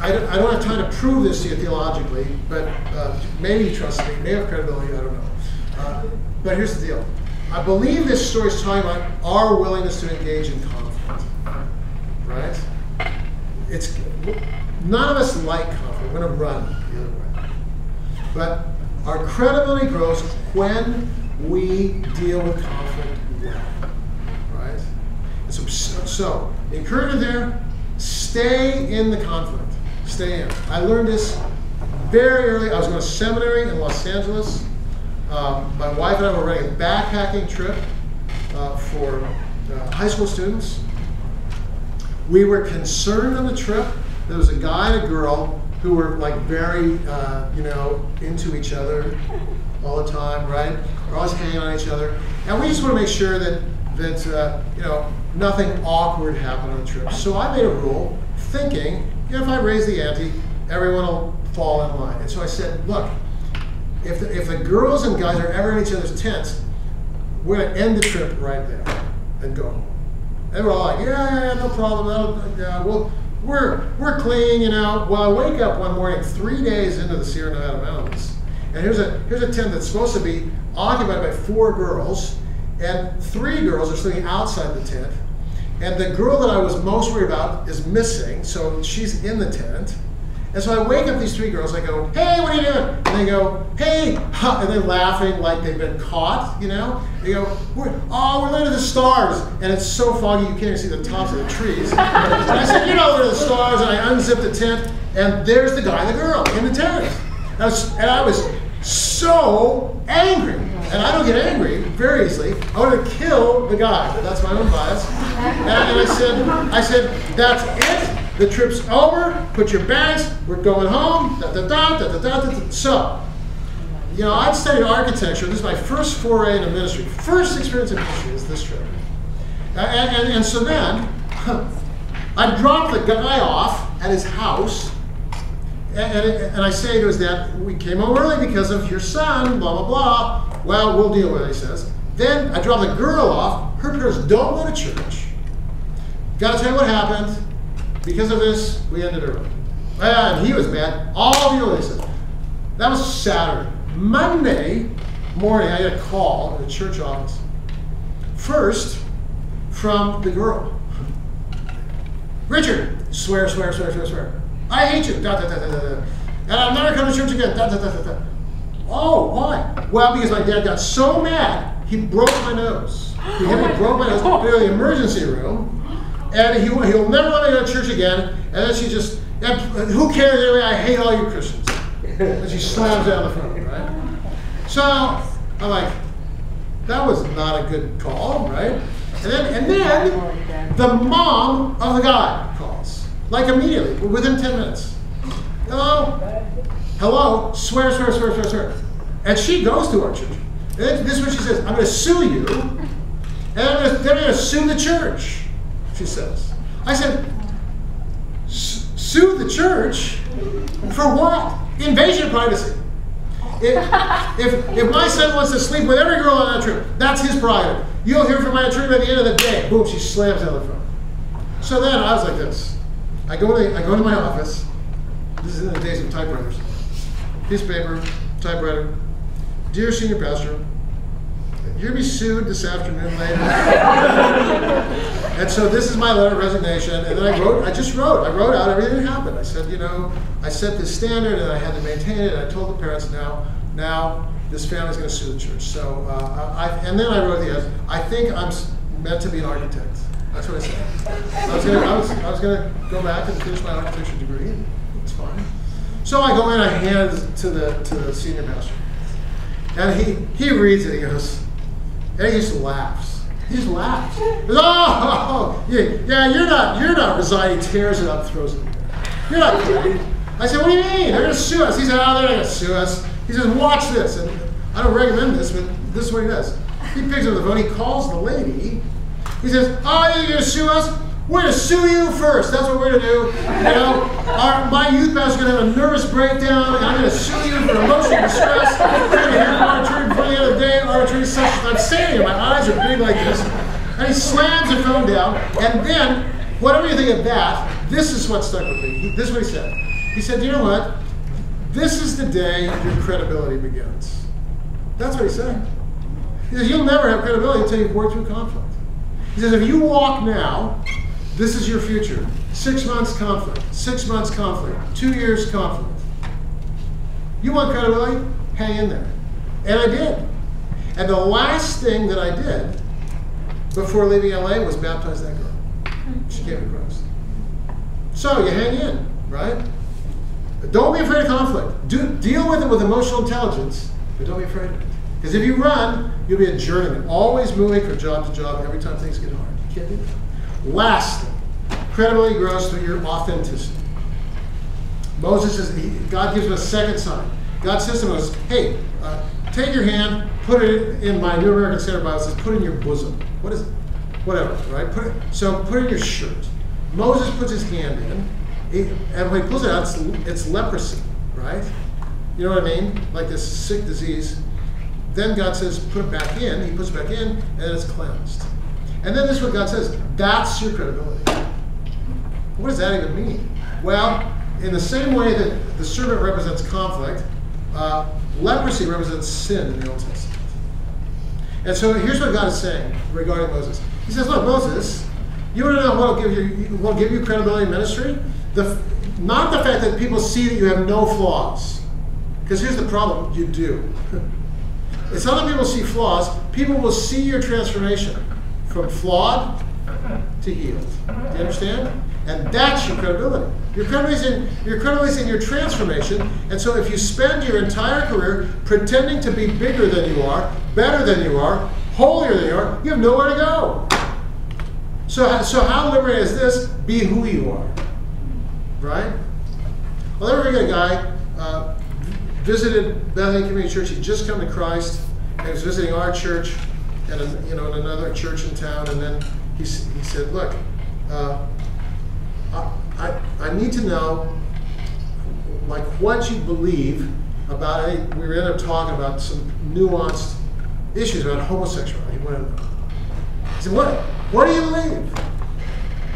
I don't, I don't, have time to prove this to you theologically, but uh, maybe you trust me, may have credibility, I don't know. Uh, but here's the deal. I believe this story is talking about our willingness to engage in conflict. Right? It's none of us like conflict. We're going to run the other way. But our credibility grows when we deal with conflict well. Right? And so, so encouragement there, stay in the conflict. Stay in. I learned this very early. I was going to seminary in Los Angeles Um, my wife and I were running a backpacking trip uh, for uh, high school students. We were concerned on the trip. There was a guy and a girl who were like very, uh, you know, into each other all the time, right? We're always hanging on each other, and we just want to make sure that that uh, you know nothing awkward happened on the trip. So I made a rule, thinking, you know, if I raise the ante, everyone will fall in line. And so I said, look, if the, if the girls and guys are ever in each other's tents, we're gonna end the trip right there and go home. And we're all like, yeah, yeah, yeah no problem. Yeah, we'll, we're we're clean, you know. Well, I wake up one morning, three days into the Sierra Nevada mountains, and here's a here's a tent that's supposed to be occupied by four girls, and three girls are sleeping outside the tent, and the girl that I was most worried about is missing, so she's in the tent. And so I wake up these three girls. I go, "Hey, what are you doing?" And they go, "Hey," and they're laughing like they've been caught. You know? They go, we're, "Oh, we're looking at the stars," and it's so foggy you can't even see the tops of the trees. and I said, "You know, at the stars," and I unzipped the tent, and there's the guy and the girl in the tent. And I was, and I was so angry, and I don't get angry very easily. I want to kill the guy. That's my own bias. And, and I said, I said, "That's it." The trip's over. Put your bags. We're going home. Da, da, da, da, da, da, da. So, you know, I'd studied architecture. This is my first foray into ministry. First experience in ministry is this trip. And, and, and so then, I dropped the guy off at his house. And, and, and I say to his dad, we came home early because of your son, blah, blah, blah. Well, we'll deal with it, he says. Then I drop the girl off. Her parents don't go to church. Gotta tell you what happened. Because of this, we ended early. And he was mad. All the others said. That was Saturday. Monday morning, I got a call at the church office. First, from the girl. Richard, swear, swear, swear, swear, swear. I hate you. Da, da, da, da, da. And I'll never come to church again. Da, da, da, da, da. Oh, why? Well, because my dad got so mad, he broke my nose. He hit me, broke my nose, in the emergency room and he, he'll never let me go to church again. And then she just, who cares anyway? I hate all you Christians. And she slams down the phone, right? So I'm like, that was not a good call, right? And then, and then the mom of the guy calls, like immediately, within 10 minutes. Hello? Hello? Swear, swear, swear, swear, swear. And she goes to our church. And this is what she says I'm going to sue you, and I'm going to sue the church she says. I said, sue the church for what? Invasion of privacy. If, if, if my son wants to sleep with every girl on that trip, that's his prerogative. You'll hear from my attorney by the end of the day. Boom, she slams down the phone. So then I was like this. I go to, I go to my office. This is in the days of typewriters. Piece of paper, typewriter. Dear senior pastor, you're gonna be sued this afternoon later. and so this is my letter of resignation. And then I wrote, I just wrote, I wrote out everything that happened. I said, you know, I set this standard and I had to maintain it. I told the parents now, now this family's gonna sue the church. So, uh, I, and then I wrote the. I think I'm meant to be an architect. That's what I said. I was gonna, I was, I was gonna go back and finish my architecture degree. It's fine. So I go in, I hand it to the to the senior pastor, and he he reads it. He goes, and he just laughs. He just laughs. He oh, yeah, you're not, you're not resigning. Tears it up, throws it. You're not. I said, what do you mean? They're to sue us. He said, oh, they're not to sue us. He says, watch this. And I don't recommend this, but this is what he does. He picks up the phone. He calls the lady. He says, oh, you're to sue us? We're to sue you first. That's what we're to do. You know, our, my youth pastor's going to have a nervous breakdown, and I'm to sue you for emotional distress. We're going to day. Attorney session. I'm standing here. My eyes are big like this. And he slams the phone down. And then, whatever you think of that, this is what stuck with me. This is what he said. He said, you know what? This is the day your credibility begins. That's what he said. He says, you'll never have credibility until you've worked through conflict. He says, if you walk now, this is your future. Six months conflict, six months conflict, two years conflict. You want credibility? Hang in there. And I did. And the last thing that I did before leaving LA was baptize that girl. She came to Christ. So you hang in, right? Don't be afraid of conflict. Do, deal with it with emotional intelligence, but don't be afraid of it. Because if you run, you'll be a journeyman, always moving from job to job every time things get hard. You can't do that. Lastly, credibility grows through your authenticity. Moses is, he, God gives him a second sign. God says to Moses, hey, uh, take your hand, put it in my New American Standard Bible, says, put in your bosom. What is it? Whatever, right? Put it, so put it in your shirt. Moses puts his hand in, and when he pulls it out, it's, it's leprosy, right? You know what I mean? Like this sick disease. Then God says, put it back in. He puts it back in, and it's cleansed. And then this is what God says that's your credibility. What does that even mean? Well, in the same way that the serpent represents conflict, uh, leprosy represents sin in the Old Testament. And so here's what God is saying regarding Moses. He says, Look, Moses, you want to know what will give you, will give you credibility in ministry? The, not the fact that people see that you have no flaws. Because here's the problem you do. it's not that people see flaws, people will see your transformation from flawed to healed. Do you understand? And that's your credibility. Your credibility is in your credibility is in your transformation. And so if you spend your entire career pretending to be bigger than you are, better than you are, holier than you are, you have nowhere to go. So, so how liberating is this? Be who you are. Right? I'll never forget a guy uh, visited Bethany Community Church. He'd just come to Christ. And he was visiting our church and you know in another church in town. And then he, he said, "Look, uh, I, I, need to know like what you believe about it. We were ended up talking about some nuanced issues about homosexuality. He said, "What? What do you believe?"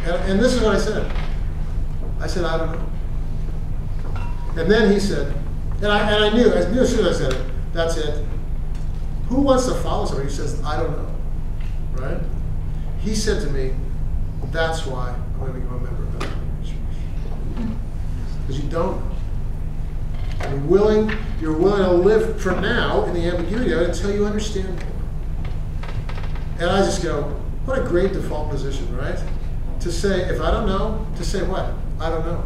And, and this is what I said. I said, "I don't know." And then he said, and I, and I knew, I knew as soon as I said it, that's it. Who wants to follow somebody who says, I don't know? Right? He said to me, that's why I'm going to become a member of Church. Because you don't. You're willing, you're willing to live for now in the ambiguity of it until you understand more. And I just go, what a great default position, right? To say, if I don't know, to say what? I don't know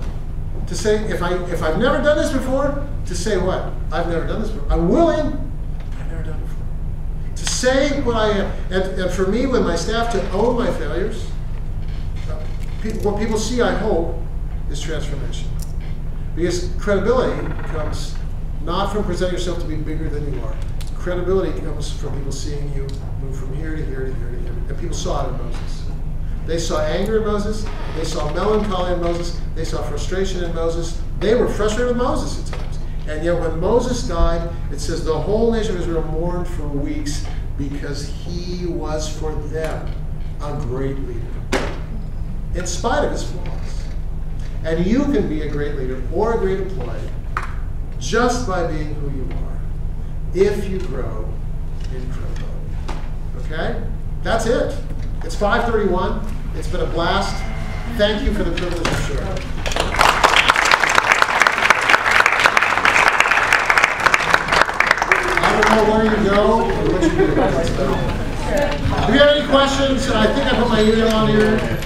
to say if I if I've never done this before, to say what? I've never done this before. I'm willing, I've never done it before. To say what I am. And, and for me, with my staff, to own my failures. Uh, what people see, I hope, is transformation. Because credibility comes not from presenting yourself to be bigger than you are. Credibility comes from people seeing you move from here to here to here to here. And people saw it in Moses. They saw anger in Moses. They saw melancholy in Moses. They saw frustration in Moses. They were frustrated with Moses at times. And yet, when Moses died, it says the whole nation of Israel mourned for weeks because he was for them a great leader, in spite of his flaws. And you can be a great leader or a great employee just by being who you are if you grow in credibility. Okay? That's it. It's 531. It's been a blast. Thank you for the privilege of sharing. I don't know where you go or what you do. If you have any questions, I think I put my email on here.